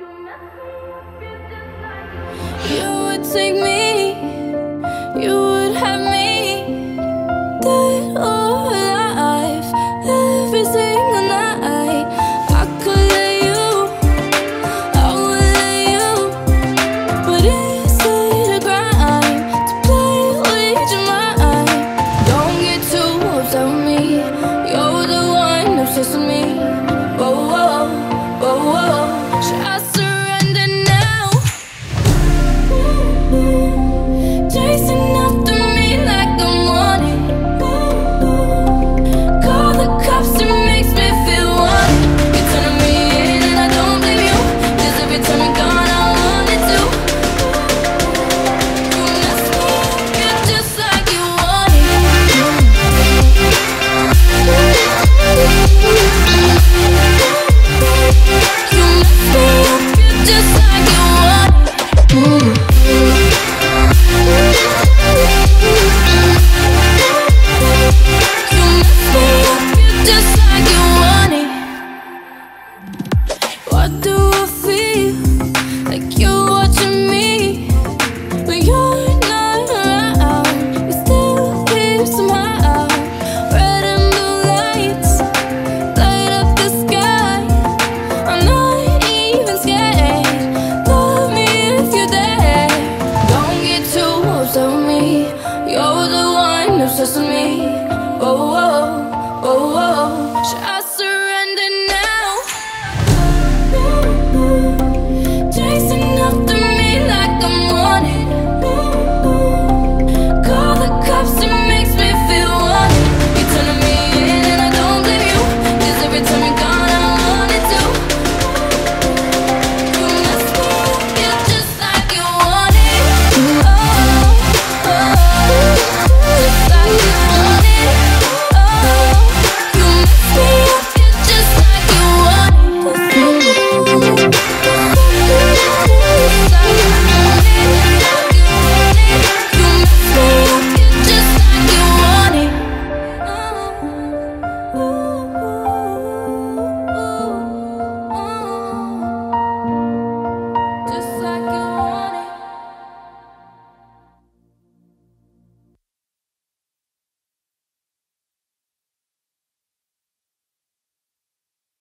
You would take me, you would have me, that all just like you want. Ooh. trust me.